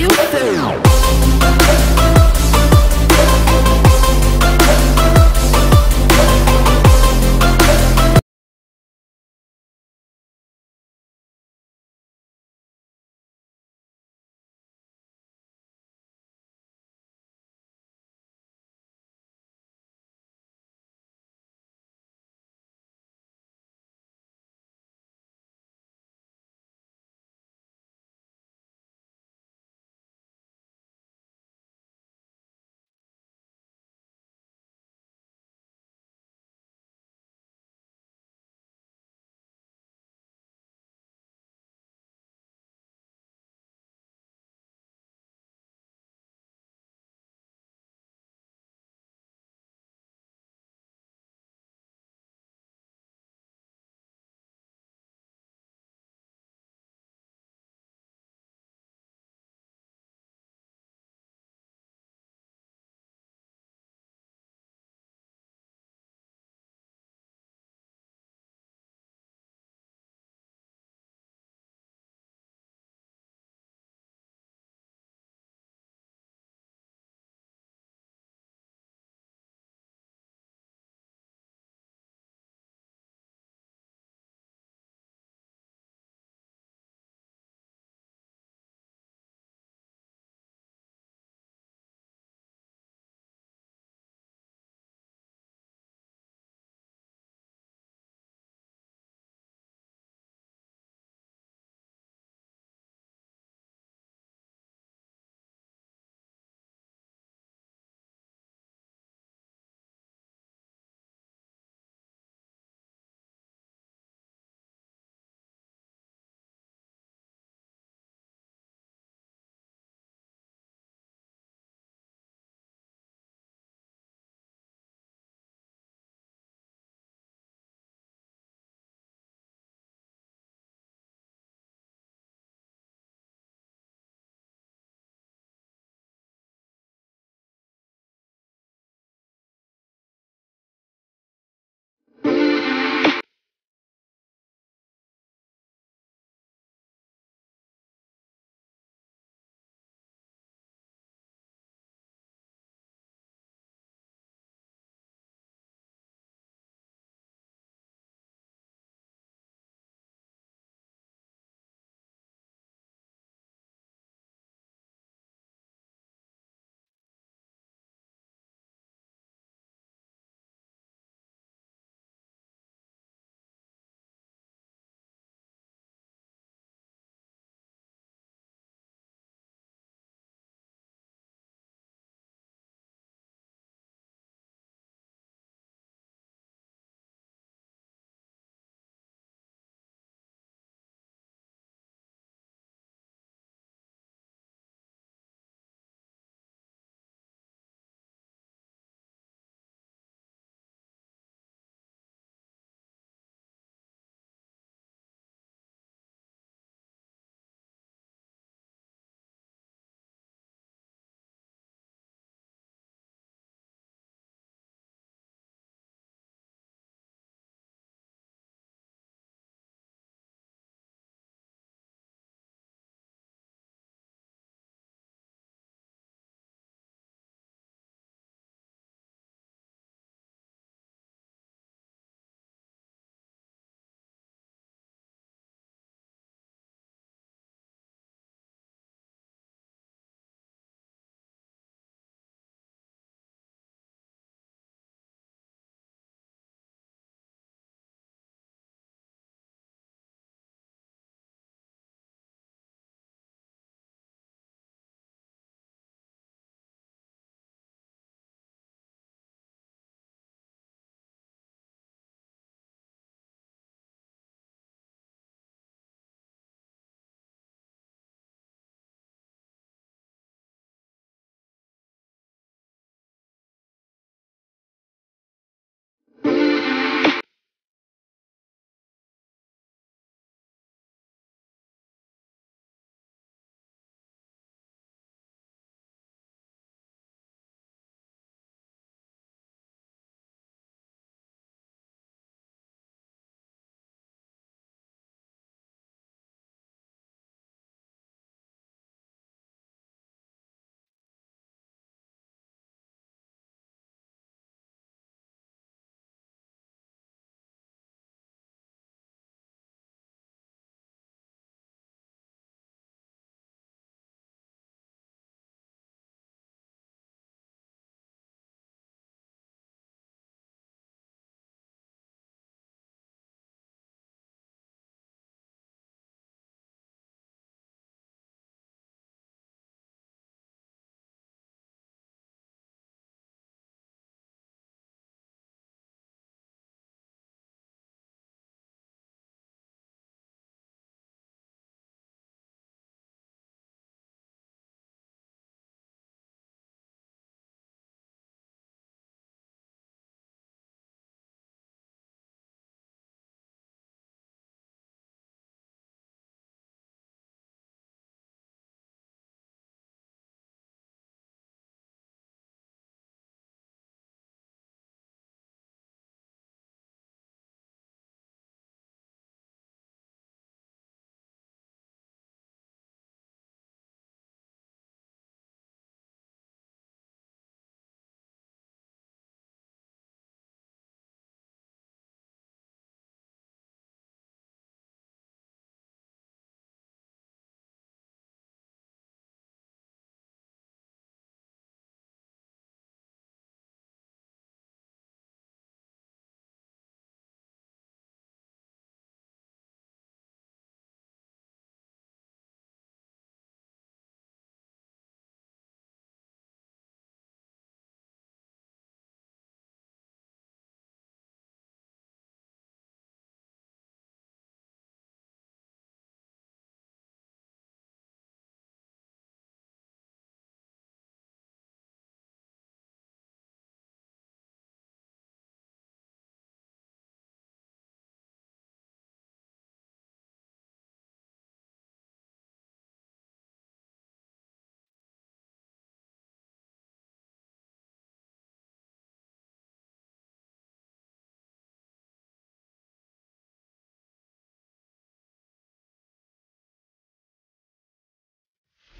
Eu feel